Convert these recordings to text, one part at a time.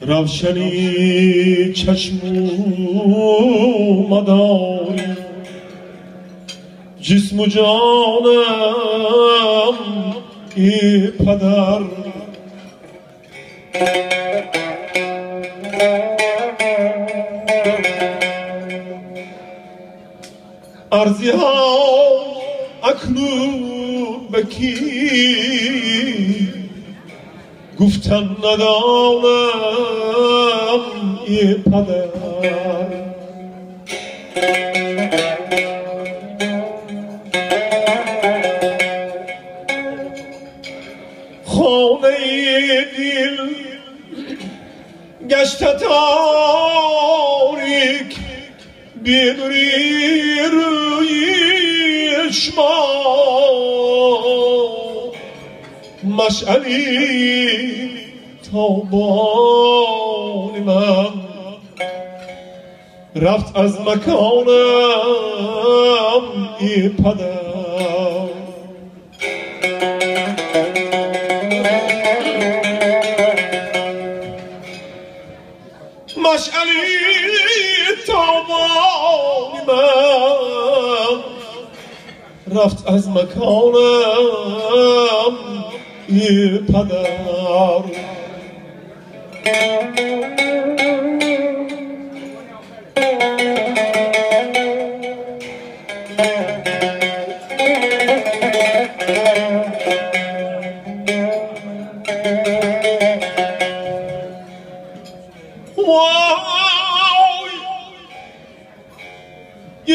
روشنی چشم مداری جسم و جانم ای پدر ارزی ها اکنون بکی گفتن ندانم ای پدر. خانه دل گشت تاریک بیدری روی شما مشعلی تابان من رفت از مکانم ای پدر مشعلی تابان من رفت از مکانم ای پدر وای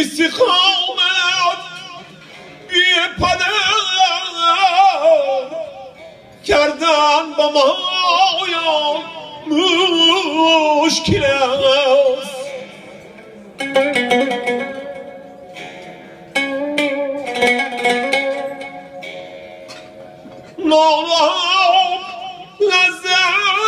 istikamet bir paner kerdan bamaya müşkilas Nolam lezzet.